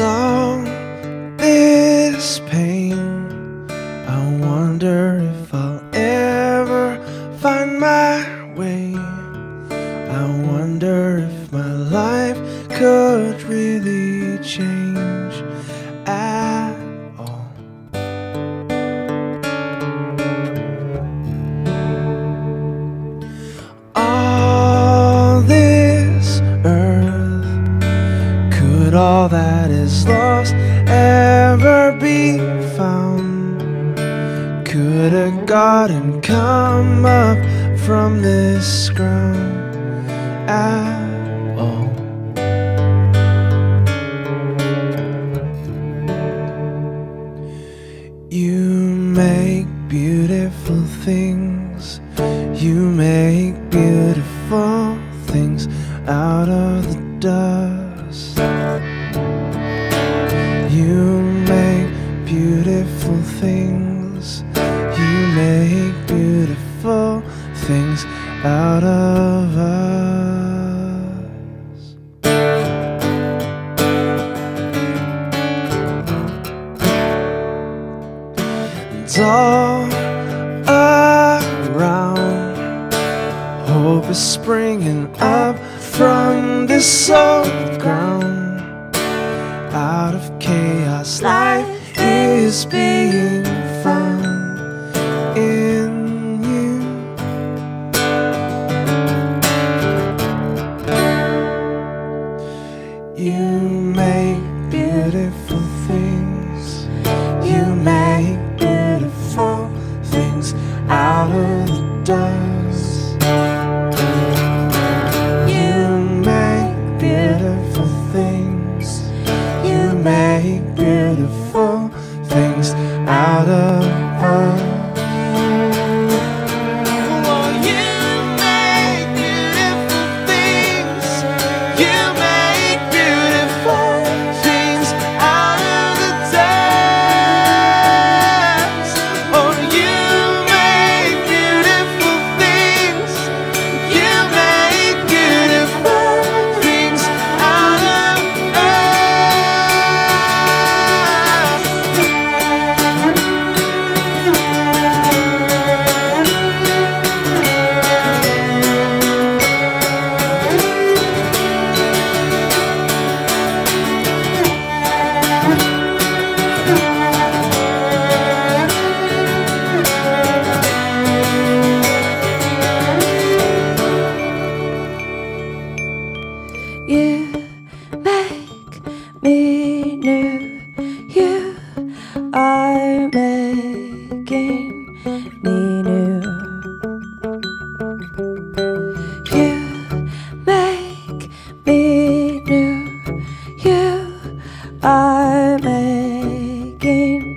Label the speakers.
Speaker 1: all this pain? I wonder if I'll ever find my way. I wonder if my life could really change. That is lost ever be found? Could a garden come up from this ground at all? You make beautiful things. You make beautiful things out of the dust. Out of us. And all around, hope is springing up from this old ground. Out of chaos, life is being you matter. making